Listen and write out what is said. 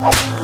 you.